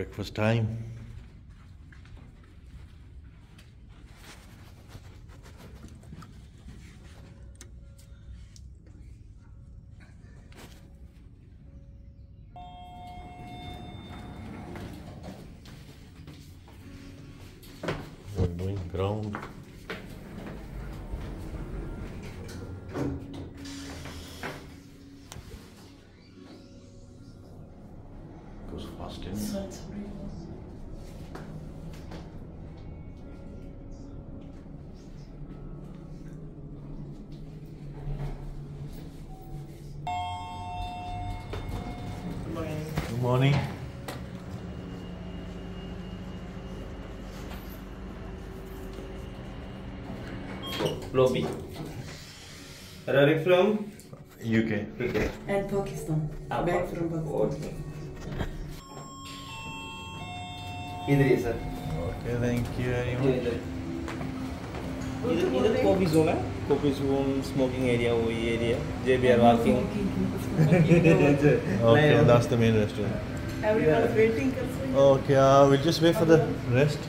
breakfast time. Lobby. Where are you from? UK. Okay. And Pakistan. Ah, Back Pa- from Pakistan. Okay. इधर ही sir Okay, thank you very much. इधर इधर इधर coffee zone है coffee zone smoking area वो ये area J B are walking Okay, that's the main restaurant. Everyone is waiting. Karsai. Okay, uh, we'll just wait for the rest.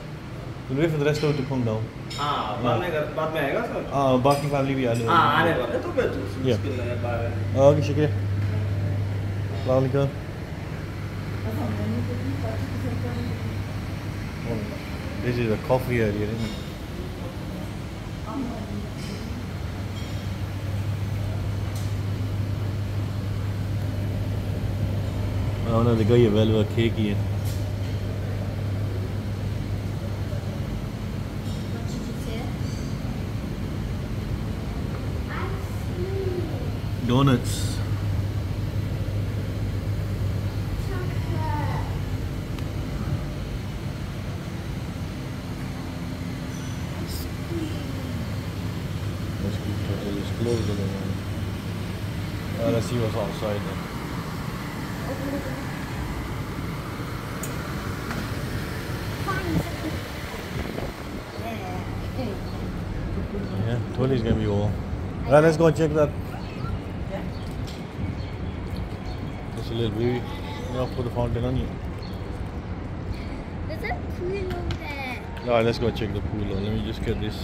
We'll wait for the rest of it to calm down. हाँ बाद में बाद में आएगा sir? हाँ बाकी family भी आने हाँ ah, आने वाले तो फिर तो ओके शुक्रिया। सलामकुम oh, This is a coffee area, isn't it? उन्होंने दिखाई है वेलवा केक ही है। Moment. Uh, let's see what's outside then. Yeah, Tony's gonna be all. Alright, let's go check that. Just a little baby. I'll put the fountain on you. There's a pool over there. Alright, let's go check the pool. Let me just get this.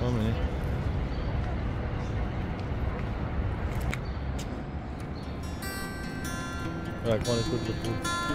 One minute. Alright, come on, let's go to the pool.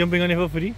Jumping on it for free.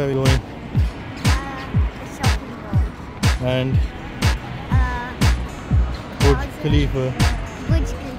where are we going? Uh, and uh, Burj Khalifa. Burj Khalifa.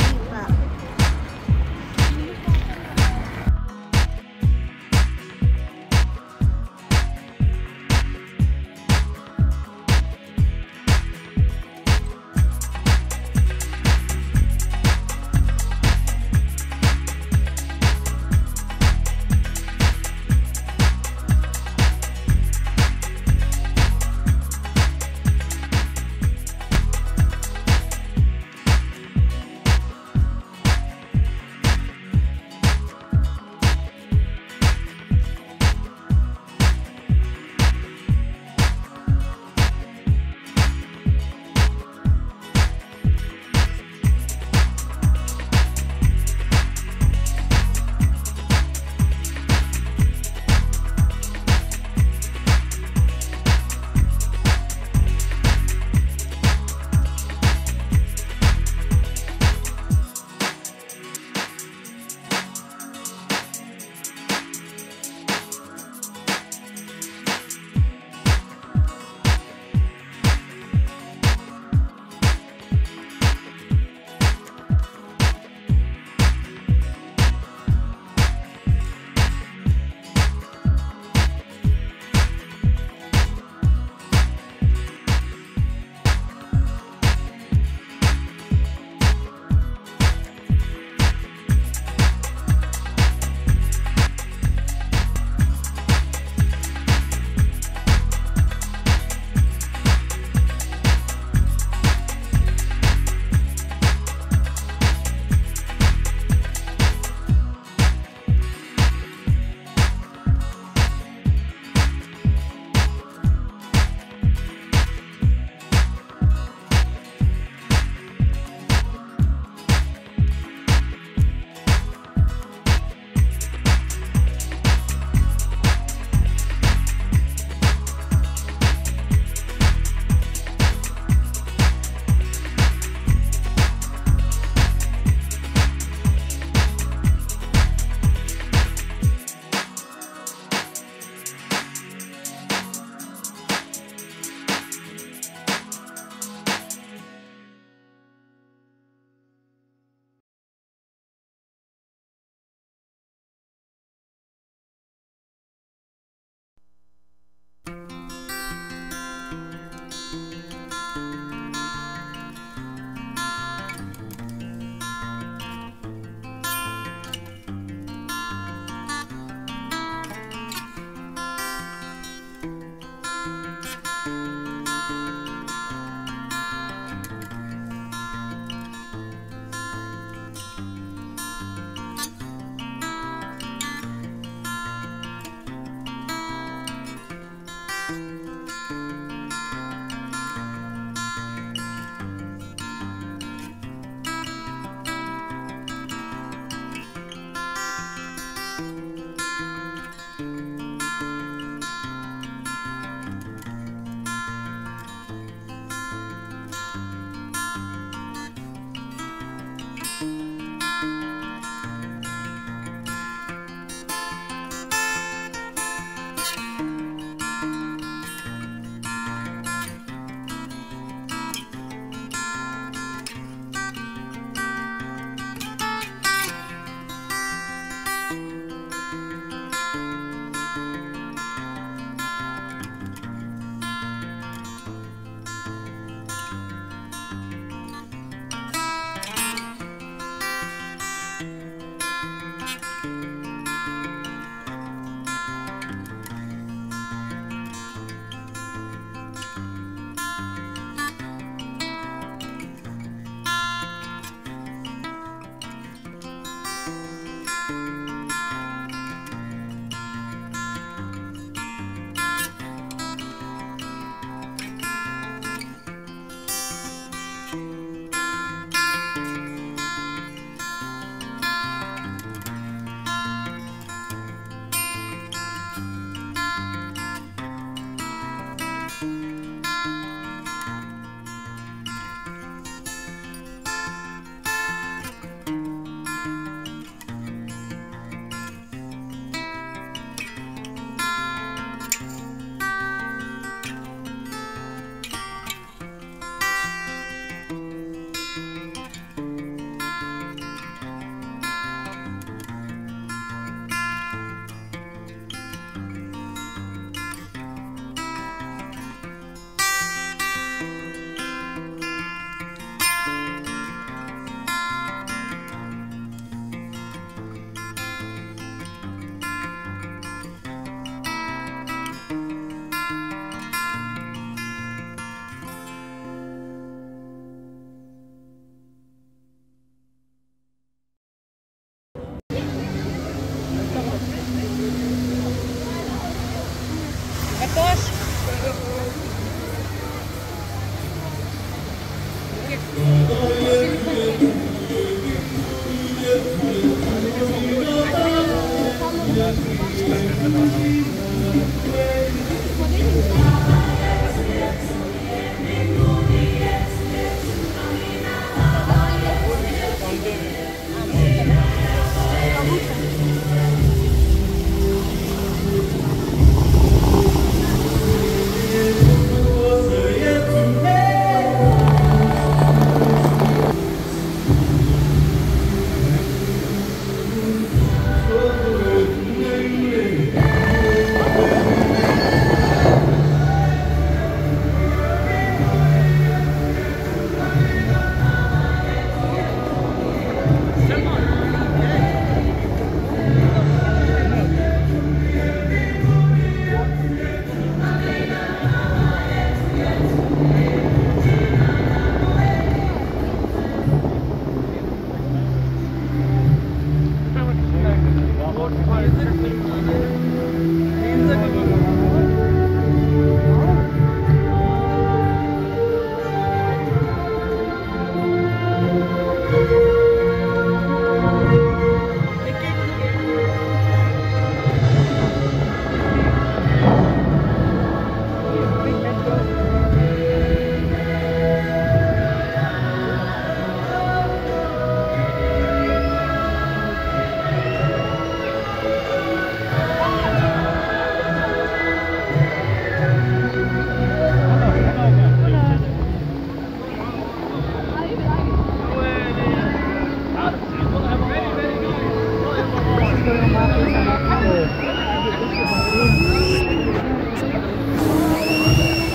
É.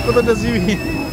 Toda adesivinha.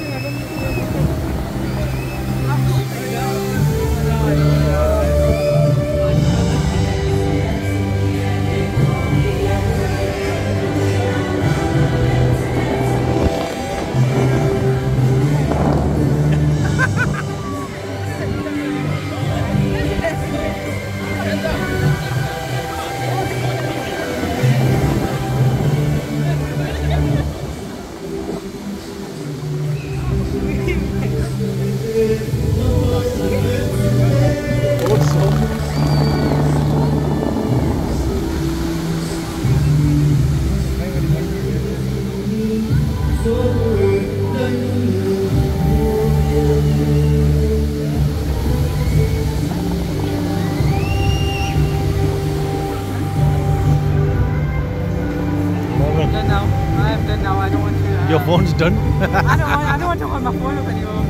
Done. I don't want. I don't want to hold my phone up anymore.